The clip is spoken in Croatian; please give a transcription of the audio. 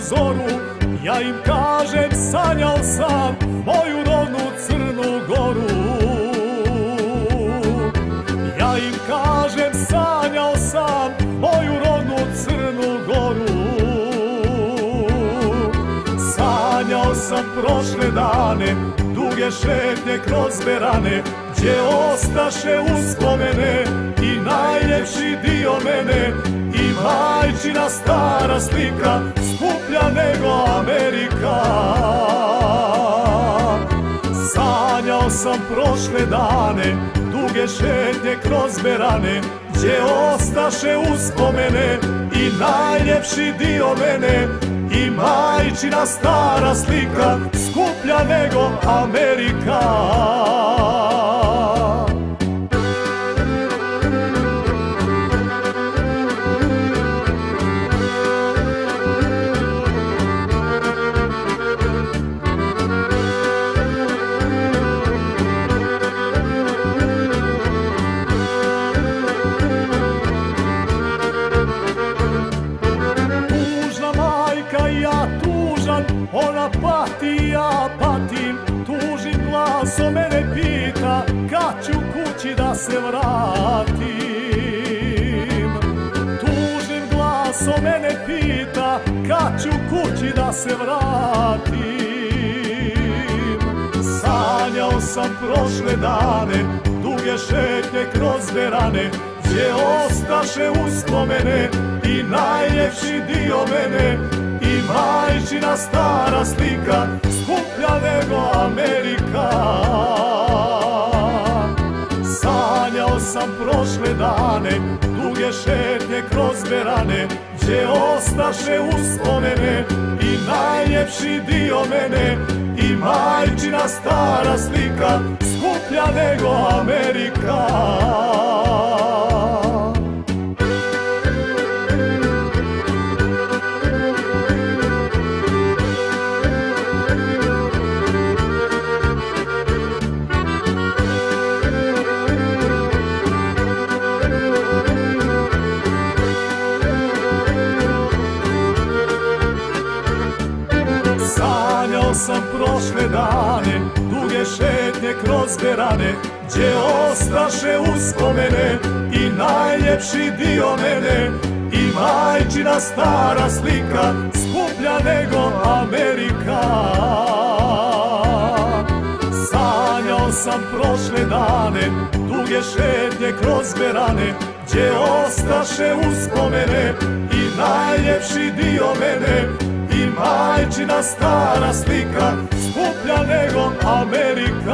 zoru Ja im kažem sanjao sam moju rodnu Crnu Goru. Ja im kažem sanjao sam moju rodnu Crnu Goru. Sanjao sam prošle dane, duge šetnje kroz verane Gdje ostaše uspomene i najljepši dio mene majčina stara slika, skuplja nego Amerika. Sanjao sam prošle dane, duge šetnje kroz verane Gdje ostaše uspomene i najljepši dio mene. I majčina stara slika, skuplja nego Amerika ona pati ja patim Tužim glasom mene pita, kad ću kući da se vratim. Tužnim glasom mene pita, kad ću kući da se vratim. Sanjao sam prošle dane, duge šetnje kroz verane Gdje ostaše uspomene i najljepši dio mene I majčina stara slika, skuplja nego Amerika. Sanjao sam prošle dane, duge šetnje kroz verane Gdje ostaše uspomene i najljepši dio mene. I majčina stara slika, skuplja nego Amerika sam prošle dane, duge šetnje kroz verane Gdje ostaše uspomene i najljepši dio mene. I majčina stara slika, skuplja nego Amerika. Sanjao sam prošle dane, duge šetnje kroz verane Gdje ostaše uspomene i najljepši dio mene majčina stara slika, skuplja nego Amerika